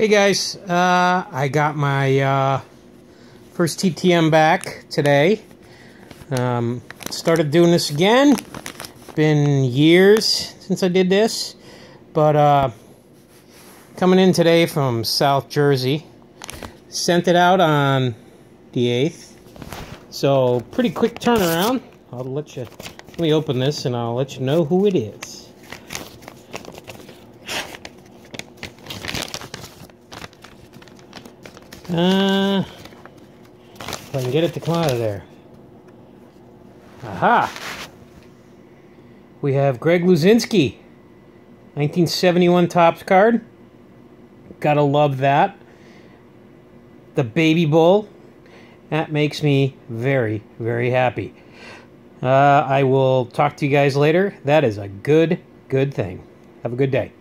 Hey guys, uh, I got my uh, first TTM back today. Um, started doing this again. Been years since I did this, but uh, coming in today from South Jersey. Sent it out on the 8th, so pretty quick turnaround. I'll let you, let me open this and I'll let you know who it is. Uh, if I can get it to come out of there. Aha! We have Greg Luzinski, 1971 Topps card. Gotta love that. The Baby Bull. That makes me very, very happy. Uh, I will talk to you guys later. That is a good, good thing. Have a good day.